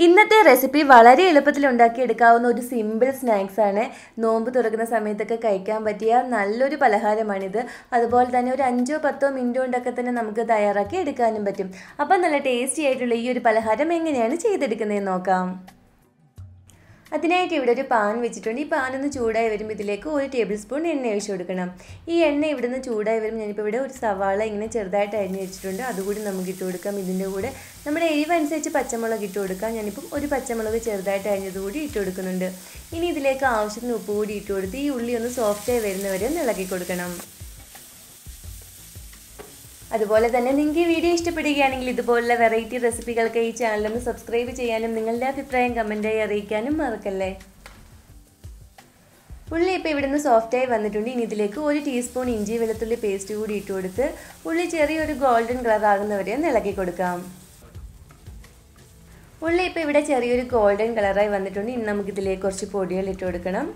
ഇന്നത്തെ റെസിപ്പി വളരെ എളുപ്പത്തിൽ ഉണ്ടാക്കിയെടുക്കാവുന്ന ഒരു സിമ്പിൾ സ്നാക്സ് ആണ്. നോമ്പ് തുറക്കുന്ന സമയത്തൊക്കെ കഴിക്കാൻ പറ്റിയ നല്ലൊരു പലഹാരമാണിത്. അതുപോലെ തന്നെ ഒരു അഞ്ചോ പത്തോ മിനിറ്റ് കൊണ്ടൊക്കെ തന്നെ നമുക്ക് തയ്യാറാക്കി എടുക്കാനും പറ്റും. അപ്പം നല്ല ടേസ്റ്റി ആയിട്ടുള്ള ഈ ഒരു പലഹാരം എങ്ങനെയാണ് ചെയ്തെടുക്കുന്നതെന്ന് നോക്കാം. അതിനായിട്ട് ഇവിടെ ഒരു പാൻ വെച്ചിട്ടുണ്ട്. ഈ പാൻ ഒന്ന് ചൂടായി വരുമ്പോൾ ഇതിലേക്ക് ഒരു ടേബിൾ സ്പൂൺ എണ്ണ ഒഴിച്ചു കൊടുക്കണം. ഈ എണ്ണ ഇവിടെ നിന്ന് ചൂടായി വരുമ്പോൾ ഞാനിപ്പോൾ ഇവിടെ ഒരു സവാള ഇങ്ങനെ ചെറുതായിട്ട് അരിഞ്ഞ് വെച്ചിട്ടുണ്ട്. അതുകൂടി നമുക്ക് ഇട്ട് കൊടുക്കാം. ഇതിന്റെ കൂടെ നമ്മുടെ എരിവ് അനുസരിച്ച് പച്ചമുളക് ഇട്ട് കൊടുക്കാം. ഞാനിപ്പം ഒരു പച്ചമുളക് ചെറുതായിട്ട് അരിഞ്ഞത് കൂടി ഇട്ട് കൊടുക്കുന്നുണ്ട്. ഇനി ഇതിലേക്ക് ആവശ്യത്തിന് ഉപ്പ് കൂടി ഇട്ട് കൊടുത്ത് ഈ ഉള്ളി ഒന്ന് സോഫ്റ്റായി വരുന്നവരെ ഇളക്കി കൊടുക്കണം. അതുപോലെ തന്നെ നിങ്ങൾക്ക് ഈ വീഡിയോ ഇഷ്ടപ്പെടുകയാണെങ്കിൽ ഇതുപോലുള്ള വെറൈറ്റി റെസിപ്പികൾക്ക് ഈ ചാനലൊന്ന് സബ്സ്ക്രൈബ് ചെയ്യാനും നിങ്ങളുടെ അഭിപ്രായം കമന്റായി അറിയിക്കാനും മറക്കല്ലേ. ഉള്ളി ഇപ്പോൾ ഇവിടുന്ന് സോഫ്റ്റായി വന്നിട്ടുണ്ട്. ഇനി ഇതിലേക്ക് ഒരു ടീസ്പൂൺ ഇഞ്ചി വെളുത്തുള്ളി പേസ്റ്റ് കൂടി ഇട്ട് കൊടുത്ത് ഉള്ളി ചെറിയൊരു ഗോൾഡൻ കളർ ആകുന്നവരെ ഒന്ന് ഇളക്കി കൊടുക്കാം. ഉള്ളി ഇപ്പോൾ ഇവിടെ ചെറിയൊരു ഗോൾഡൻ കളറായി വന്നിട്ടുണ്ട്. ഇനി നമുക്കിതിലേക്ക് കുറച്ച് പൊടികൾ ഇട്ട് കൊടുക്കണം.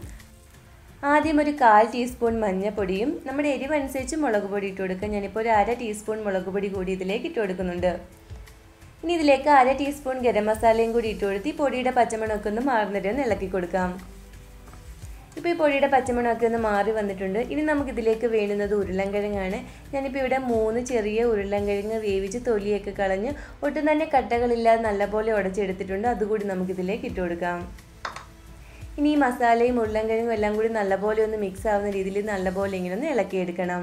ആദ്യം ഒരു കാൽ ടീസ്പൂൺ മഞ്ഞൾപ്പൊടിയും നമ്മുടെ എരിവനുസരിച്ച് മുളക് പൊടി ഇട്ട് കൊടുക്കുക. ഞാനിപ്പോൾ ഒരു അര ടീസ്പൂൺ മുളക് പൊടി കൂടി ഇതിലേക്ക് ഇട്ട് കൊടുക്കുന്നുണ്ട്. ഇനി ഇതിലേക്ക് അര ടീസ്പൂൺ ഗരം മസാലയും കൂടി ഇട്ട് കൊടുത്ത് ഈ പൊടിയുടെ പച്ചമണമൊക്കെ ഒന്ന് മാറുന്നിട്ട് ഒന്ന് ഇളക്കി കൊടുക്കാം. ഇപ്പോൾ ഈ പൊടിയുടെ പച്ചമണമൊക്കെ ഒന്ന് മാറി വന്നിട്ടുണ്ട്. ഇനി നമുക്കിതിലേക്ക് വേണ്ടുന്നത് ഉരുളൻകിഴങ്ങാണ്. ഞാനിപ്പോൾ ഇവിടെ മൂന്ന് ചെറിയ ഉരുളൻകിഴങ്ങ് വേവിച്ച് തൊലിയൊക്കെ കളഞ്ഞ് ഒട്ടും തന്നെ കട്ടകളില്ലാതെ നല്ലപോലെ ഉടച്ചെടുത്തിട്ടുണ്ട്. അതുകൂടി നമുക്കിതിലേക്ക് ഇട്ട് കൊടുക്കാം. ഇനി ഈ മസാലയും ഉരുളൻകിഴങ്ങും എല്ലാം കൂടി നല്ലപോലെ ഒന്ന് മിക്സ് ആവുന്ന രീതിയിൽ നല്ലപോലെ ഇങ്ങനെ ഒന്ന് ഇളക്കിയെടുക്കണം.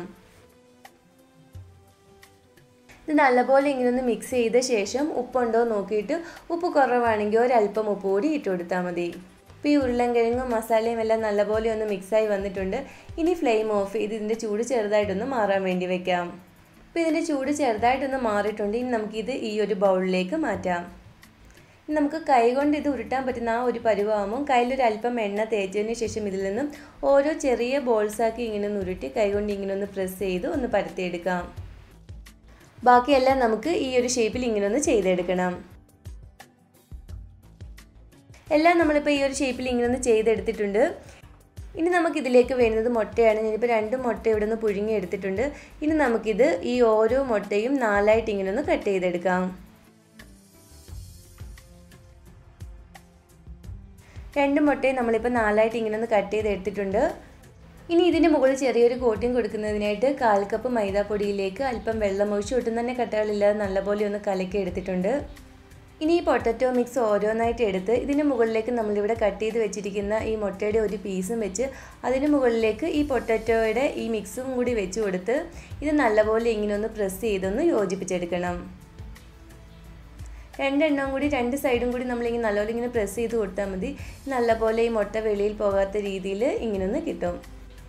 ഇത് നല്ലപോലെ ഇങ്ങനെ ഒന്ന് മിക്സ് ചെയ്ത ശേഷം ഉപ്പുണ്ടോ നോക്കിയിട്ട് ഉപ്പ് കുറവാണെങ്കിൽ ഒരല്പം ഉപ്പ് കൂടി ഇട്ട് കൊടുത്താൽ മതി. ഇപ്പോൾ ഈ ഉരുളൻകിഴങ്ങും മസാലയും എല്ലാം നല്ലപോലെ ഒന്ന് മിക്സായി വന്നിട്ടുണ്ട്. ഇനി ഫ്ലെയിം ഓഫ് ചെയ്ത് ഇതിന്റെ ചൂട് ചെറുതായിട്ടൊന്ന് മാറാൻ വേണ്ടി വെക്കാം. ഇപ്പോൾ ഇതിന്റെ ചൂട് ചെറുതായിട്ടൊന്ന് മാറിയിട്ടുണ്ട്. ഇനി നമുക്കിത് ഈ ഒരു ബൗളിലേക്ക് മാറ്റാം. നമുക്ക് കൈകൊണ്ട് ഇത് ഉരുട്ടാൻ പറ്റുന്ന ആ ഒരു പരുവാകുമ്പോൾ കയ്യിലൊരു അല്പം എണ്ണ തേച്ചതിന് ശേഷം ഇതിൽ നിന്നും ഓരോ ചെറിയ ബോൾസാക്കി ഇങ്ങനെ ഒന്ന് ഉരുട്ടി കൈകൊണ്ട് ഇങ്ങനെ ഒന്ന് പ്രസ് ചെയ്ത് ഒന്ന് പരത്തിയെടുക്കാം. ബാക്കിയെല്ലാം നമുക്ക് ഈ ഒരു ഷേപ്പിൽ ഇങ്ങനെ ഒന്ന് ചെയ്തെടുക്കണം. എല്ലാം നമ്മളിപ്പോൾ ഈ ഒരു ഷേപ്പിൽ ഇങ്ങനെ ഒന്ന് ചെയ്തെടുത്തിട്ടുണ്ട്. ഇനി നമുക്കിതിലേക്ക് വേണ്ടത് മുട്ടയാണ്. ഞാനിപ്പോൾ രണ്ട് മുട്ട ഇവിടെ നിന്ന് പുഴുങ്ങി എടുത്തിട്ടുണ്ട്. ഇനി നമുക്കിത് ഈ ഓരോ മുട്ടയും നാലായിട്ട് ഇങ്ങനെ ഒന്ന് കട്ട് ചെയ്തെടുക്കാം. രണ്ട് മുട്ടയും നമ്മളിപ്പോൾ നാലായിട്ട് ഇങ്ങനെ ഒന്ന് കട്ട് ചെയ്ത് എടുത്തിട്ടുണ്ട്. ഇനി ഇതിന്റെ മുകളിൽ ചെറിയൊരു കോട്ടിങ് കൊടുക്കുന്നതിനായിട്ട് കാൽ കപ്പ് മൈദാപ്പൊടിയിലേക്ക് അല്പം വെള്ളം ഒഴിച്ച് ഒട്ടും തന്നെ കട്ടകളില്ലാതെ നല്ലപോലെ ഒന്ന് കലക്കി എടുത്തിട്ടുണ്ട്. ഇനി ഈ പൊട്ടറ്റോ മിക്സ് ഓരോന്നായിട്ട് എടുത്ത് ഇതിന് മുകളിലേക്ക് നമ്മളിവിടെ കട്ട് ചെയ്ത് വെച്ചിരിക്കുന്ന ഈ മുട്ടയുടെ ഒരു പീസും വെച്ച് അതിന് മുകളിലേക്ക് ഈ പൊട്ടറ്റോയുടെ ഈ മിക്സും കൂടി വെച്ച് കൊടുത്ത് ഇത് നല്ലപോലെ ഇങ്ങനെ ഒന്ന് പ്രസ് ചെയ്തൊന്ന് യോജിപ്പിച്ചെടുക്കണം. രണ്ടെണ്ണം കൂടി രണ്ട് സൈഡും കൂടി നമ്മളിങ്ങനെ നല്ലപോലെ ഇങ്ങനെ പ്രസ് ചെയ്ത് കൊടുത്താൽ മതി. നല്ലപോലെ ഈ മുട്ട വെളിയിൽ പോകാത്ത രീതിയിൽ ഇങ്ങനെ ഒന്ന് കിട്ടും.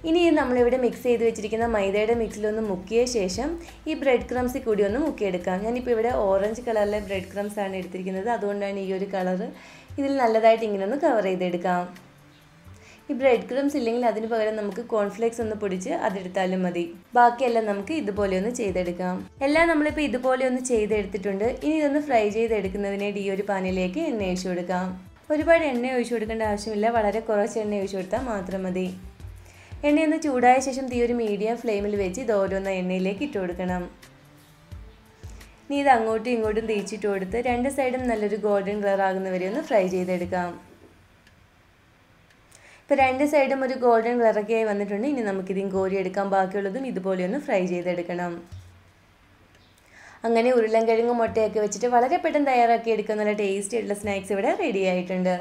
ഇനി നമ്മളിവിടെ മിക്സ് ചെയ്ത് വെച്ചിരിക്കുന്ന മൈദയുടെ മിക്സിലൊന്ന് മുക്കിയ ശേഷം ഈ ബ്രെഡ് ക്രംസിൽ കൂടി ഒന്ന് മുക്കിയെടുക്കാം. ഞാനിപ്പോൾ ഇവിടെ ഓറഞ്ച് കളറിലെ ബ്രെഡ് ക്രംസ് ആണ് എടുത്തിരിക്കുന്നത്. അതുകൊണ്ടാണ് ഈ ഒരു കളറ് ഇതിൽ നല്ലതായിട്ട് ഇങ്ങനെ ഒന്ന് കവർ ചെയ്തെടുക്കാം. ഈ ബ്രെഡ് ക്രംസ് ഇല്ലെങ്കിൽ അതിന് പകരം നമുക്ക് കോൺഫ്ലേക്സ് ഒന്ന് പൊടിച്ച് അതെടുത്താലും മതി. ബാക്കിയെല്ലാം നമുക്ക് ഇതുപോലെ ഒന്ന് ചെയ്തെടുക്കാം. എല്ലാം നമ്മളിപ്പോൾ ഇതുപോലെ ഒന്ന് ചെയ്തെടുത്തിട്ടുണ്ട്. ഇനി ഇതൊന്ന് ഫ്രൈ ചെയ്തെടുക്കുന്നതിനായിട്ട് ഈ ഒരു പാനിലേക്ക് എണ്ണ ഒഴിച്ചു കൊടുക്കാം. ഒരുപാട് എണ്ണ ഒഴിച്ചു കൊടുക്കേണ്ട ആവശ്യമില്ല. വളരെ കുറച്ച് എണ്ണ ഒഴിച്ചു കൊടുത്താൽ മാത്രം മതി. എണ്ണയൊന്ന് ചൂടായ ശേഷം തീ ഒരു മീഡിയം ഫ്ലെയിമിൽ വെച്ച് ഇത് ഓരോന്ന എണ്ണയിലേക്ക് ഇട്ട് കൊടുക്കണം. ഇനി ഇത് അങ്ങോട്ടും ഇങ്ങോട്ടും തേച്ചിട്ട് കൊടുത്ത് രണ്ട് സൈഡും നല്ലൊരു ഗോൾഡൻ കളർ ആകുന്നവരെ ഒന്ന് ഫ്രൈ ചെയ്തെടുക്കാം. ഇപ്പോൾ രണ്ട് സൈഡും ഒരു ഗോൾഡൻ കളറൊക്കെ ആയി വന്നിട്ടുണ്ട്. ഇനി നമുക്കിതും കോരിയെടുക്കാം ബാക്കിയുള്ളതും ഇതുപോലെ ഒന്ന് ഫ്രൈ ചെയ്തെടുക്കണം. അങ്ങനെ ഉരുളൻ കിഴങ്ങും മുട്ടയൊക്കെ വെച്ചിട്ട് വളരെ പെട്ടെന്ന് തയ്യാറാക്കി എടുക്കുന്ന നല്ല ടേസ്റ്റി ആയിട്ടുള്ള സ്നാക്സ് ഇവിടെ റെഡി ആയിട്ടുണ്ട്.